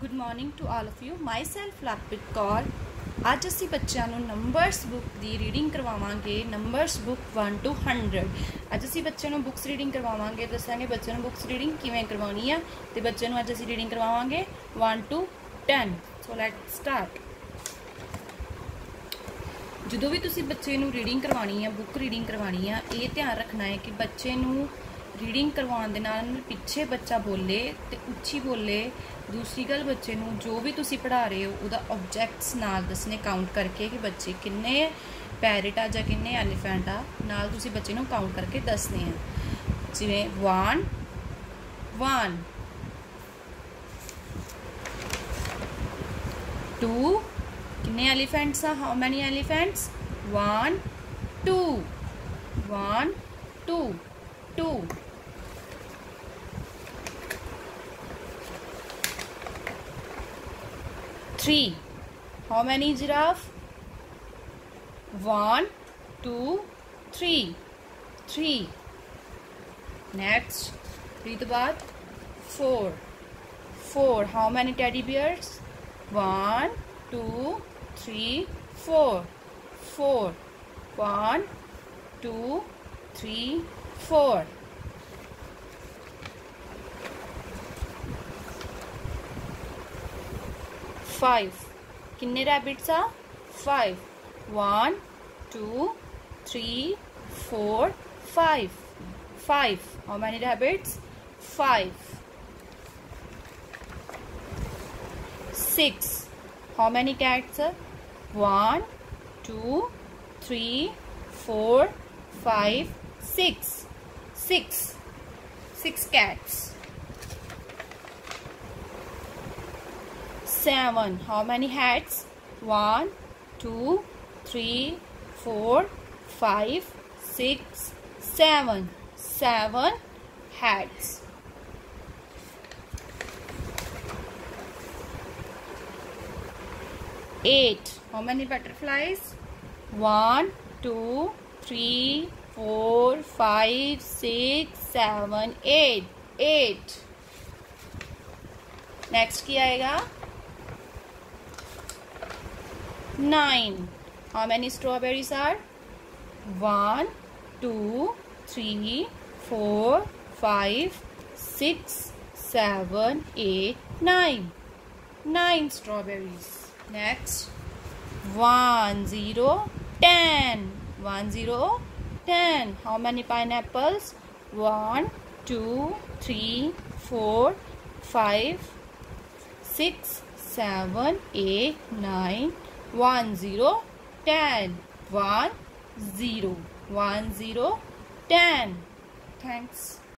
Good morning to all of you myself Lovepreet Kaur ਅੱਜ ਅਸੀਂ ਬੱਚਿਆਂ ਨੂੰ ਨੰਬਰਸ ਬੁੱਕ ਦੀ ਰੀਡਿੰਗ ਕਰਵਾਵਾਂਗੇ ਨੰਬਰਸ ਬੁੱਕ 1 ਟੂ 100 ਅੱਜ ਅਸੀਂ ਬੱਚਿਆਂ ਨੂੰ ਬੁੱਕਸ ਰੀਡਿੰਗ ਕਰਵਾਵਾਂਗੇ, ਦੱਸਾਂਗੇ ਬੱਚਿਆਂ ਨੂੰ ਬੁੱਕਸ ਰੀਡਿੰਗ ਕਿਵੇਂ ਕਰਵਾਉਣੀ ਆ, ਤੇ ਬੱਚਿਆਂ ਨੂੰ ਅੱਜ ਅਸੀਂ ਰੀਡਿੰਗ ਕਰਵਾਵਾਂਗੇ 1 ਟੂ 10 ਸੋ ਲੈਟਸ ਸਟਾਰਟ ਜਦੋਂ ਵੀ ਤੁਸੀਂ ਬੱਚੇ ਨੂੰ ਰੀਡਿੰਗ ਕਰਵਾਉਣੀ ਆ ਬੁੱਕ ਰੀਡਿੰਗ ਕਰਵਾਉਣੀ ਆ, ਇਹ ਧਿਆਨ ਰੱਖਣਾ ਹੈ ਕਿ ਬੱਚੇ ਨੂੰ ਰੀਡਿੰਗ ਕਰਵਾਉਣ ਦੇ ਨਾਲ ਪਿੱਛੇ ਬੱਚਾ ਬੋਲੇ ਤੇ ਉੱਚੀ ਬੋਲੇ, ਦੂਸਰੀ ਗੱਲ ਬੱਚੇ ਨੂੰ ਜੋ ਵੀ ਤੁਸੀਂ ਪੜ੍ਹਾ ਰਹੇ ਹੋ, ਉਹਦਾ ਆਬਜੈਕਟਸ ਨਾਲ ਦੱਸਣੇ ਕਾਊਂਟ ਕਰਕੇ ਕਿ ਬੱਚੇ ਕਿੰਨੇ ਪੈਰਟ ਆ ਜਾਂ ਕਿੰਨੇ ਐਲੀਫੈਂਟ ਆ, ਨਾਲ ਤੁਸੀਂ ਬੱਚੇ ਨੂੰ ਕਾਊਂਟ ਕਰਕੇ ਦੱਸਦੇ ਆ। ਜਿਵੇਂ 1 1 2 ਕਿੰਨੇ ਐਲੀਫੈਂਟਸ ਆ how many elephants 1 2 1 2 2 three. How many giraffe? One two three. Three. Next read the बाद four. Four. How many teddy bears? One two three four. Four. One two three four five कितने rabbits are five one two three four five five how many rabbits five six how many cats are one two three four five six six six Seven how many hats one two three four five six seven seven hats eight how many butterflies one two three four five six seven eight eight next क्या आएगा nine. How many strawberries are? One, two, three, four, five, six, seven, eight, nine. strawberries. Next. One zero ten. One zero ten. How many pineapples? One two three four five six seven eight nine one zero ten. One zero one zero ten. Thanks